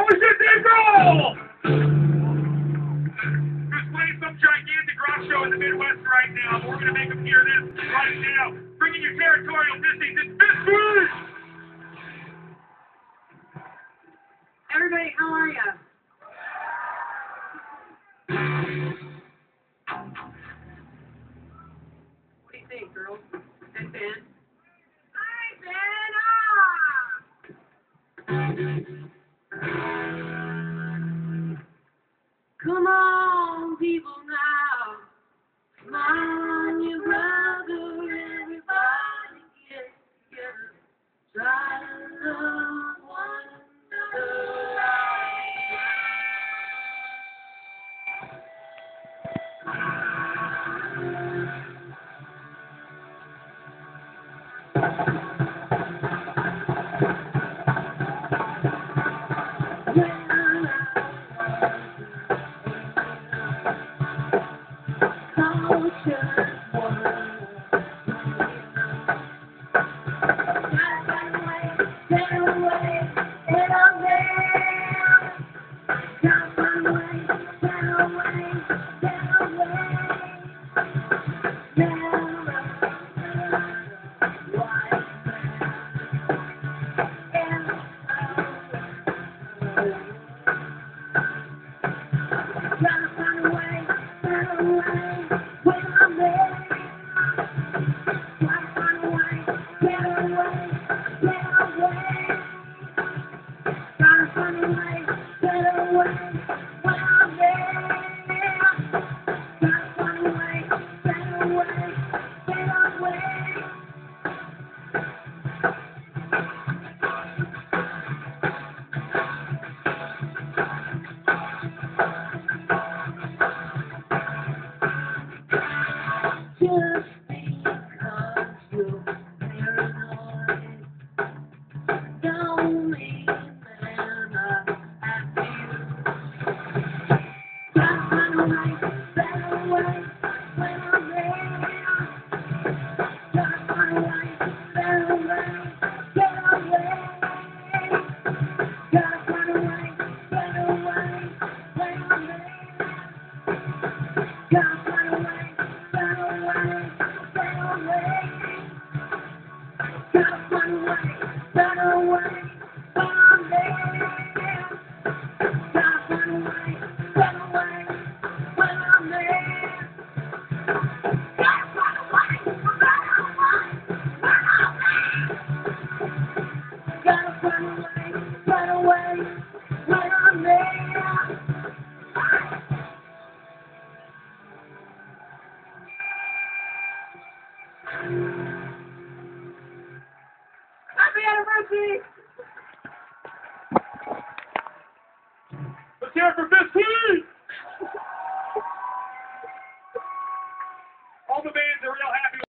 Holy shit, they roll! Who's playing some gigantic rock show in the Midwest right now. We're to make them hear this right now. Bringing you territorial. It's this week! Everybody, how are ya? What do you think, girls? And Ben? Hi, Ben! Ah! Just away, run away run away, run away run away, run away run away, there. Happy magic. Let's hear it for 15.